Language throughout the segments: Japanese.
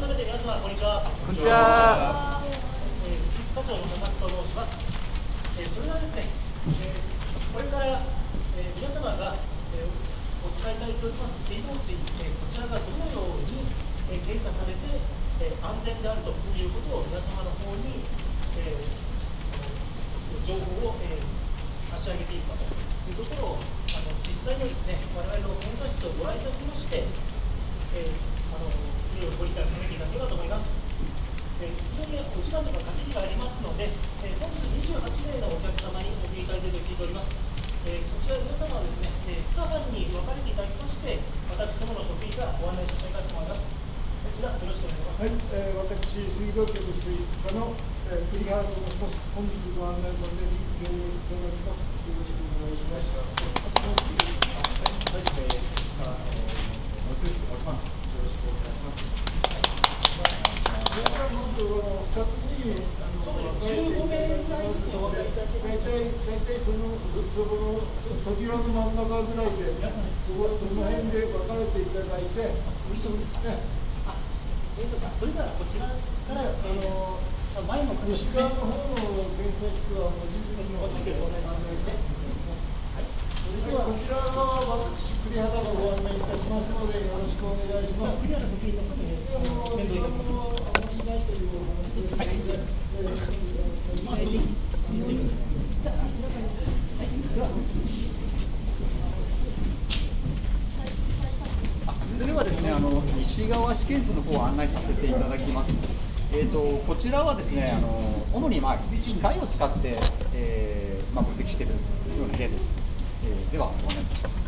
改めて皆様こんにちは。こんにちは。えー、スイス課長の高須と申します。えー、それではですね、えー、これから、えー、皆様が、えー、お使いいただいております水道水、えー、こちらがどのように、えー、検査されて、えー、安全であるということを皆様の方に、えー、情報を、えー、差し上げているかというところをあの実際にですね我々の検査室をご覧いただきまして、えーあのいろいろご理解を深めていただければと思います。えー、非常にお時間とか限りがありますので、えー、本日28名のお客様にお見えいただいていると聞いております。えー、こちら皆様はですね、えー、2班に分かれていただきまして、私どもの職員がご案内させていただきたいと思います。こちらよろしくお願いします。はい、えー、私、水道局水課の、えー、栗原と申します。本日ご案内させていただきます。よろしくお願いします。はい、えー、あ、えー、おつゆと申します。よろしくお願いします。皆さんのと二つに、あの、15名ぐらい。ずつお分かりい。ただけ大体、大体その、そこの扉の真ん中ぐらい。で、そこその辺で分かれてい。ただい。て、お急ぎです。ね、あ、遠藤さん、それではこちらから、あの、前の西側の方の検査室は文字付きのお願い。します。それではこちら側は私栗原がご案内いたしますのでよろしくお願いします。栗原職員の方にあの先導いただきます。あまりないというお話です。はい。じゃあ、あちらから。はい、では。それではですね、あの西側試験室の方を案内させていただきます。えーと、こちらはですね、あの主にまあ機械を使って、えーまあ、分析しているような部屋です。えー、ではご案内いたします。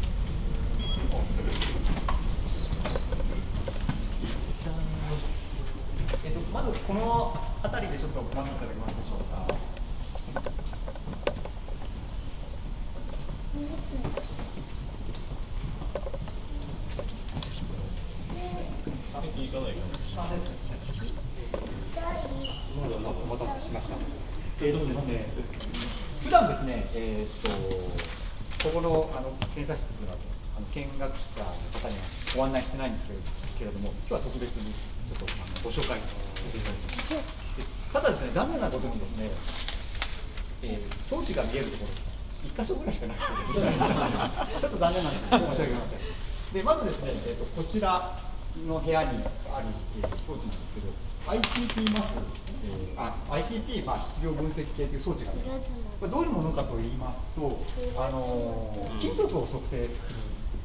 えっ、とまずこの辺りでちょっとご覧いただけますでしょうか。お待たせしました。えーとですね、普段ですね、えー、とここのあの検査室では、あの見学者の方にはご案内してないんですけれども、今日は特別にちょっとあのご紹介させていただきます。でただですね、残念なことにですね、えー装置が見えるところ、一箇所ぐらいしかなくてですね、ちょっと残念なんですけど、申し訳ありません。で、まずですね、えー、とこちらの部屋にある、えー装置なんですけど、ICP マス、えーあ ICP、まあ、質量分析計という装置があります。これどういうものかと言いますと、あのー金属を測定する、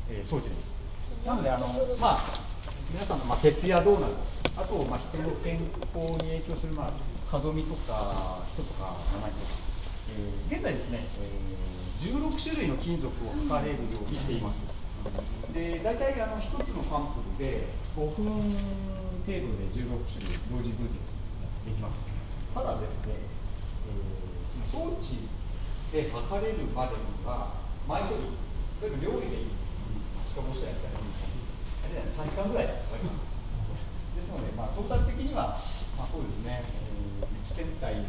えー装置です。なので、あのまあ、皆さんの、まあ、鉄や銅など、あと、まあ、人の健康に影響する、まあ、可動みとか、人とか、名前とか、えー現在ですね、えー16種類の金属を測れるようにしています。で大体あの1つのサンプルで5分程度で16種類同時分析できます。ただですね、えーその装置で測れるまでには前処理、例えば料理で下ごしらえやったり、あれ3時間ぐらいかかります。ですので、まあ、トータル的には、まあ、そうですね、えー、1検体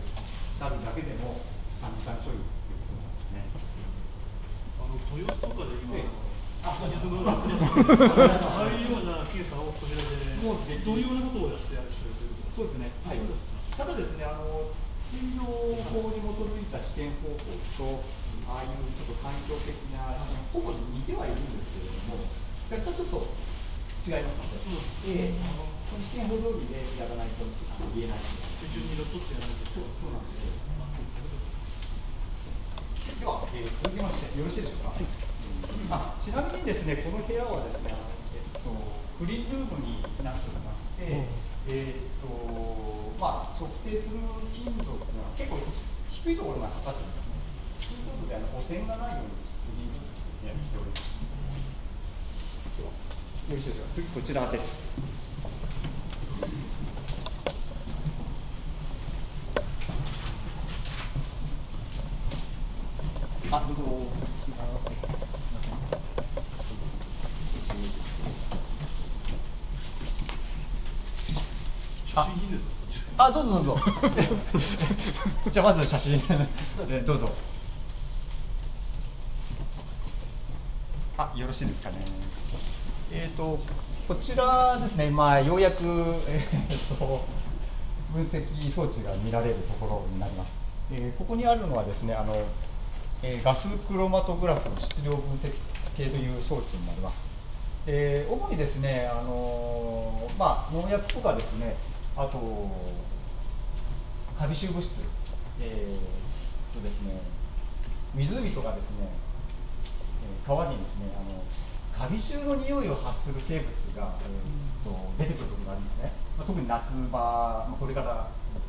なるだけでも3時間ちょいということなんですね。あの豊洲とかで今、ええあのああいうような検査をこちらで、もうでどういうようなことをやってらっしゃるということそうですね。はい。ただですね、あの水道法に基づいた試験方法と、ああいうちょっと環境的なほぼ似てはいるんですけれども、若干ちょっと違いますので、ええあのその試験法通りでやらないとあの言えないので。手順にのっとってやらないと。そうそうなんです。では、えー続きましてよろしいでしょうか。あちなみにですね、この部屋はですね、えっとフリールームになっておりまして、えっとまあ測定する金属が結構低いところまで測ってるんですね。ということであの汚染がないようにフリールームにしております。ではよろしいでしょ。次こちらです。あ、どうぞ。すみません。写真いいんですか。あ、どうぞどうぞ。じゃあまず写真え どうぞ。あ、よろしいですかね。えっ、とこちらですね、まあ、ようやく、えー、っと分析装置が見られるところになります。えー、ここにあるのはですね、あのえー、ガスクロマトグラフ質量分析計という装置になります。えー、主にですね、あのまあ、農薬とかですね、あとカビ臭物質、えー、とですね、湖とかですね、え川にですね、あのカビ臭の匂いを発する生物が、えー、と出てくることがあるんですね、まあ、特に夏場、まあ、これから、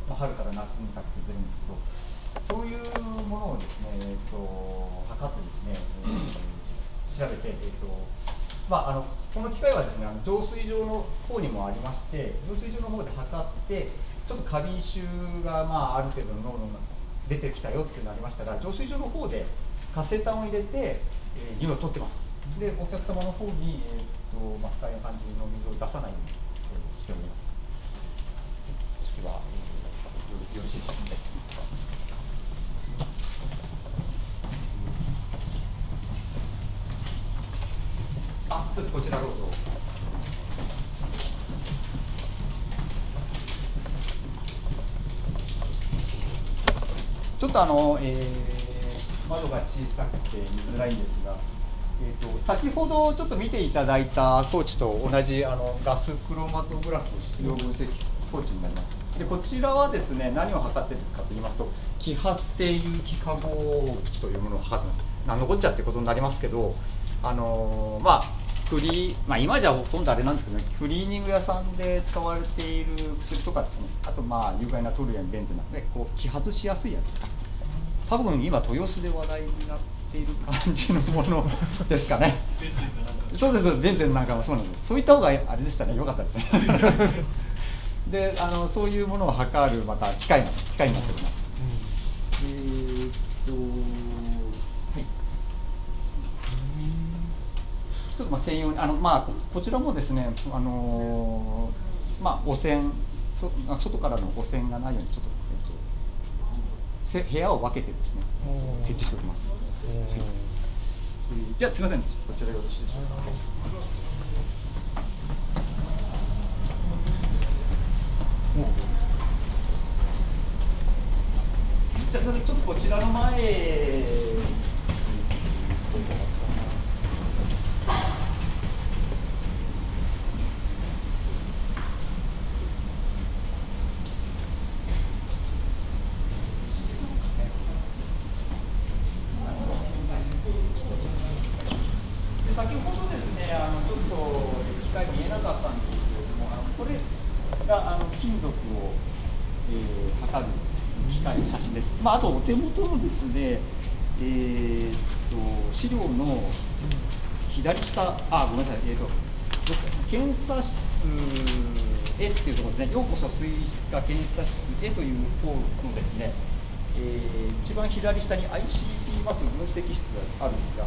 まあ、春から夏にかけて出るんですけどそういうものをですね、えー、と測ってですね、えー、調べて、えーとまあ、あのこの機械はですねあの浄水場の方にもありまして浄水場の方で測ってちょっとカビ臭が、まあ、ある程度の濃度が出てきたよってなりましたら浄水場の方で活性炭を入れて、えー、匂いを取ってます。でお客様の方に、えーとまあ、不快な感じの水を出さないように、えー、しております。式は、えー、よろしいでしょうか、ね。あ、そうです。こちらどうぞ。ちょっとあの、えー、窓が小さくて見づらいんですが。えーと、先ほどちょっと見ていただいた装置と同じあのガスクロマトグラフ質量分析装置になります。でこちらはですね何を測っているかと言いますと揮発性有機化合物というものを測ってます何のこっちゃってことになりますけどあのー、まあクリまあ、今じゃほとんどあれなんですけど、ね、クリーニング屋さんで使われている薬とかですねあとまあ有害なトルエンベンゼンでこう揮発しやすいやつ多分今豊洲で話題になってている感じのものですかね。そうです、ベンゼンなんかもそうなんです。そういった方があれでしたね、良かったですね。で、あのそういうものを測るまた機械の機械になっております。うん、えー、っと、はい。ちょっとまあ専用にあのまあこちらもですね、あのまあ汚染そ外からの汚染がないようにちょっとえっと部屋を分けてですね設置しております。じゃあすみません。こちらよろしいですか、じゃあすみません。ちょっとこちらの前まあ、あとお手元のですね、えー、と資料の左下、あ、ごめんなさい、えーと、検査室へっていうところですね、ようこそ水質化検査室へという方のですね、えー、一番左下に ICP バス分析室があるんですが、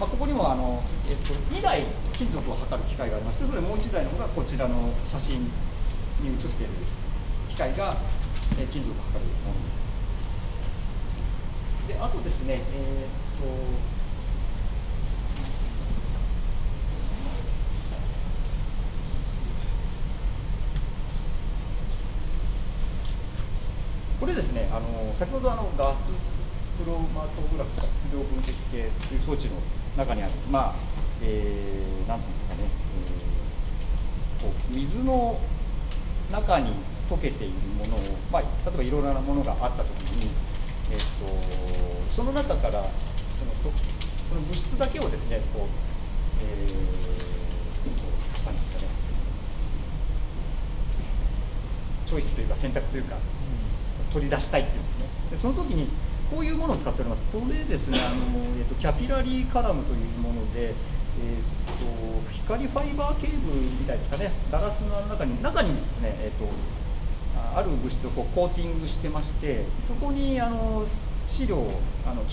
まあ、ここにもあの、えーと、2台金属を測る機械がありまして、それもう1台の方がこちらの写真に写っている機械が、えー、金属を測るものです。であとですね、えー、っとこれですね、あの先ほどあのガスプロマトグラフ質量分析計という装置の中にある、まあ、えー、なんていうんですかね、えー、こう水の中に溶けているものを、まあ、例えばいろいろなものがあったときに、えっと、その中からそのその物質だけをですねこう、えー、なんですかねチョイスというか選択というか、取り出したいっていうんですね。でその時にこういうものを使っております。これですねあの、えっと、キャピラリーカラムというもので、えっと、光ファイバーケーブルみたいですかね。ガラスの中に中にですね、えっとある物質をこうコーティングしてましてそこにあの資料をあの